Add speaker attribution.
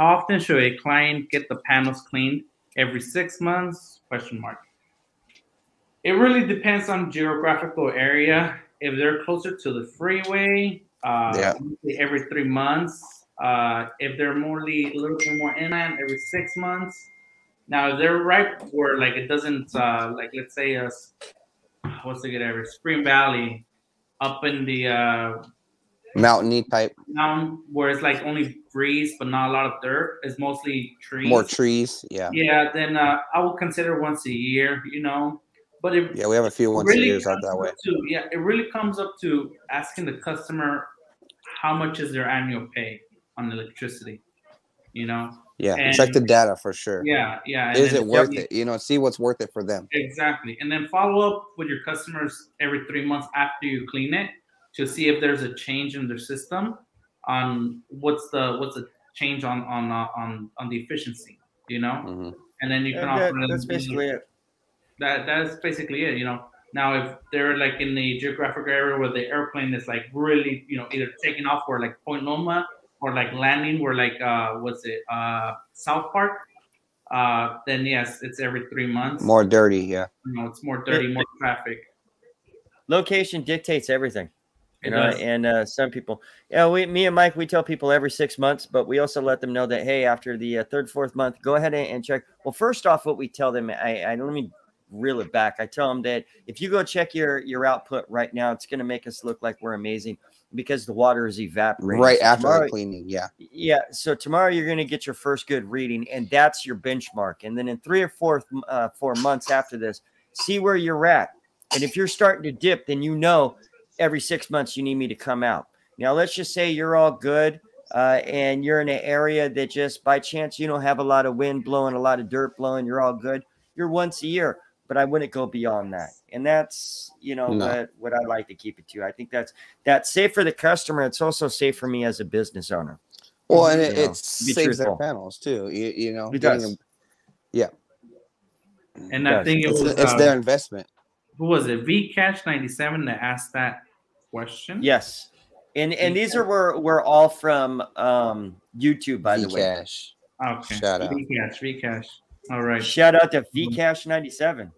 Speaker 1: how often should a client get the panels cleaned? Every six months? Question mark. It really depends on geographical area. If they're closer to the freeway, uh,
Speaker 2: Yeah.
Speaker 1: every three months. Uh, if they're more a little bit more inland, every six months. Now if they're right where like it doesn't uh, like let's say uh, what's the good area? Spring Valley, up in the uh,
Speaker 2: type
Speaker 1: mountain where it's like only breeze but not a lot of dirt. It's mostly trees.
Speaker 2: more trees. Yeah.
Speaker 1: Yeah, then uh, I would consider once a year. You know, but it
Speaker 2: Yeah, we have a few once a years out that way.
Speaker 1: To, yeah, it really comes up to asking the customer how much is their annual pay on electricity. You know.
Speaker 2: Yeah.
Speaker 1: And-
Speaker 2: Check the data for sure.
Speaker 1: Yeah, yeah.
Speaker 2: Is it worth it? You know, see what's worth it for them.
Speaker 1: Exactly, and then follow up with your customers every three months after you clean it to see if there's a change in their system on what's the what's the change on on uh, on on the efficiency. You know,
Speaker 2: Mhm.
Speaker 1: and then you can
Speaker 3: Yeah, that-
Speaker 1: offer them
Speaker 3: that's basically it.
Speaker 1: that that's basically it you know now if they're like in the geographic area where the airplane is like really you know either taking off or like point loma or like landing where like uh what's it uh south park uh then yes it's every three months
Speaker 2: More dirty. Yeah.
Speaker 1: you know it's more dirty more traffic
Speaker 3: Location dictates everything. You know,
Speaker 1: does.
Speaker 3: and uh, some people, yeah, we, me and Mike, we tell people every six months, but we also let them know that hey, after the uh, third, fourth month, go ahead and, and check. Well, first off, what we tell them, I, I let me reel it back. I tell them that if you go check your your output right now, it's going to make us look like we're amazing because the water is evaporating.
Speaker 2: Right
Speaker 3: So
Speaker 2: after
Speaker 3: tomorrow-
Speaker 2: the cleaning. Yeah.
Speaker 3: yeah. So tomorrow you're going to get your first good reading, and that's your benchmark. And then in three or four uh, four months after this, see where you're at. And if you're starting to dip, then you know every six months you need me to come out. Now let's just say you're all good. Uh, and you're in an area that just by chance you don't have a lot of wind blowing, a lot of dirt blowing, you're all good. You're once a year, but I wouldn't go beyond that. And that's you know
Speaker 2: No.
Speaker 3: what, what I like to keep it to. I think that's that's safe for the customer. It's also safe for me as a business owner.
Speaker 2: Well, and
Speaker 3: You
Speaker 2: it,
Speaker 3: know,
Speaker 2: it
Speaker 3: be
Speaker 2: saves their panels too. You, you know,
Speaker 3: It does.
Speaker 2: them- yeah,
Speaker 1: and i
Speaker 3: Yes.
Speaker 1: think it
Speaker 2: it's,
Speaker 1: was
Speaker 2: it's
Speaker 1: uh,
Speaker 2: their investment.
Speaker 1: who was it v cash 97 that asked that question
Speaker 3: Yes. And and these are were were all from um YouTube, by the way.
Speaker 2: Cash.
Speaker 1: okay
Speaker 2: Shout out.
Speaker 1: v cash v cash all right
Speaker 3: Shout out to Vcash97.